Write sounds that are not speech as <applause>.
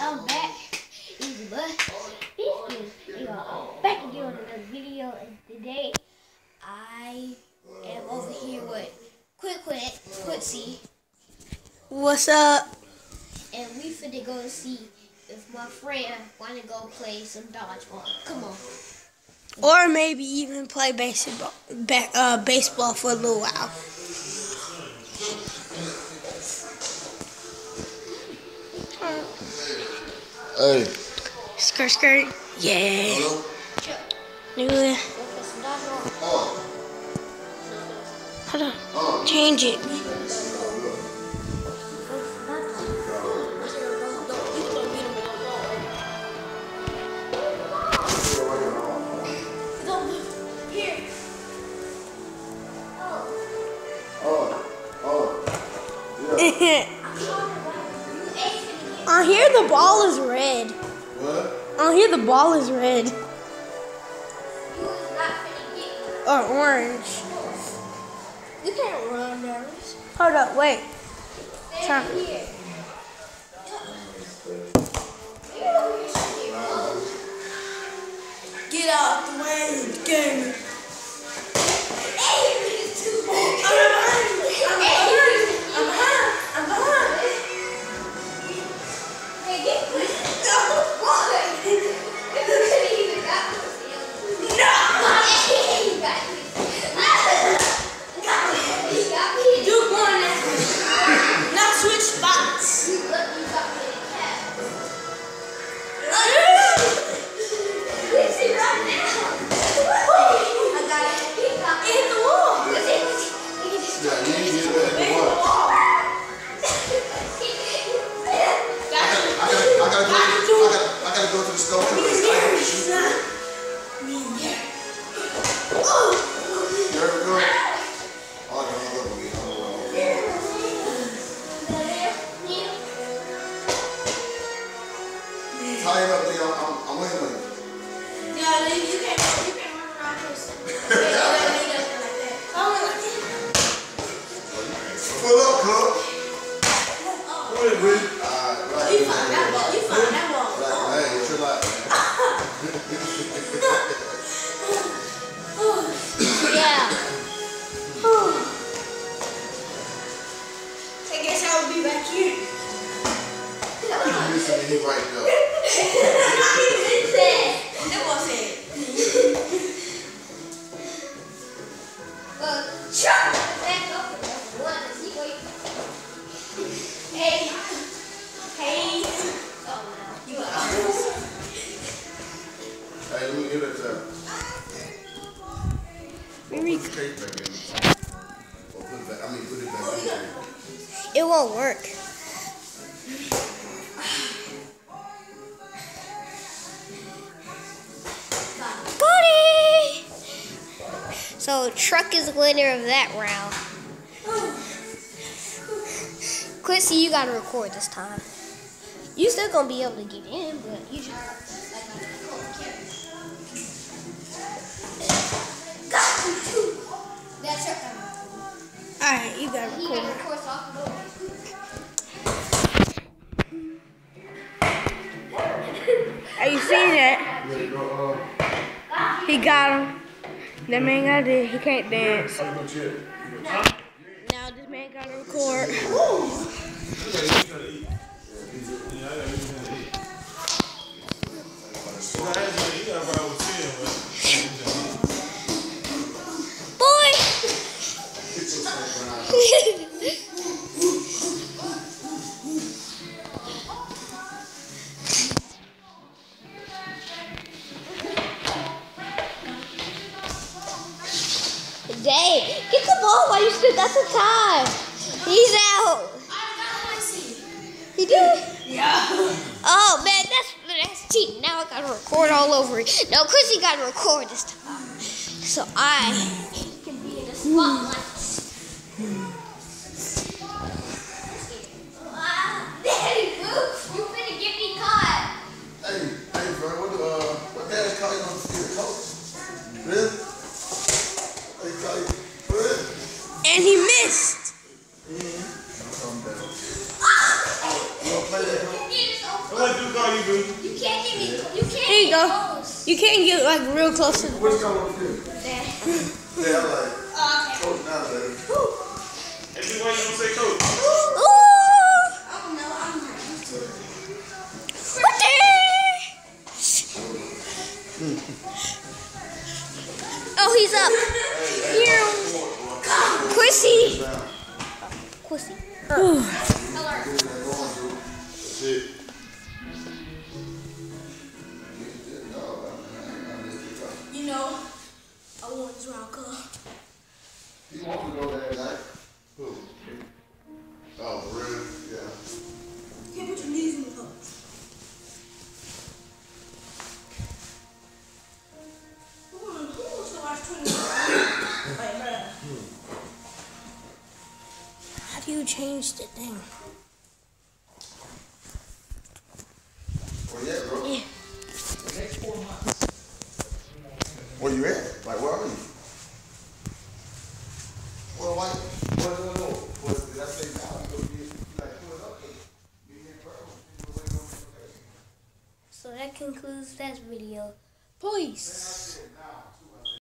I'm back. Easy bud. Biscuits. We are back again with another video. And today, I am over here with Quick Quick, Quincy. What's up? And we finna go see if my friend wanna go play some dodgeball. Come on. Or maybe even play baseball, uh, baseball for a little while. <laughs> Hey, Skirt, skirt. Yeah. hello? Nigga, Go play some dodgeball. Oh, hold on. oh. Change it. Oh, oh. <laughs> On here, the ball is red. What? On here, the ball is red. Or orange. You can't run there. Hold up, wait. Try. Get out the way, gamer. I gotta Back in. Or put it back, I mean, put it back in. it won't work. Buddy! So, Truck is the winner of that round. Quincy, you gotta record this time. You still gonna be able to get in, but you just. Are you seeing that? You ready to go, uh, He got him. That man got it. He can't dance. how you gonna chill? Now this man gotta record. Boy! <laughs> Dang, get the ball while you stood. That's a tie. He's out. He did? Yeah. Oh man, that's that's cheating. Now I gotta record all over it. No, Chrissy gotta record this time. So I can be in the spotlight. Ah, Daddy, Luke, you finna get me caught. Hey, hey, bro, what, the, uh, what dad call you on the field, coach? Really? They call you, really? And he missed. Calm down. You wanna play that, coach? Get it so What do call you, boo? You can't get me. You can't. Here you get go. close. You can't get like real close to the Which color was you? There. Yeah, I'm like, Oh, okay. coach now, baby. And then why you don't say coach? Ooh! I don't know. I'm not used to it. What the- Oh, he's up. Here. Quissy. Quissy. Shit. You know, I want this round cup. You want to go there tonight? Who? Oh, really? Yeah. You can't put your knees in the cup. Who wants who to watch 20 <coughs> Like, bruh. Hmm. How do you change the thing? Where you at, bro? Yeah. Where you at? Like, where are you? Well, like, what, no, no, what, did I say now? You go get, you like, pull it up, you get in front of them, you wait on the So that concludes that video. Peace. now.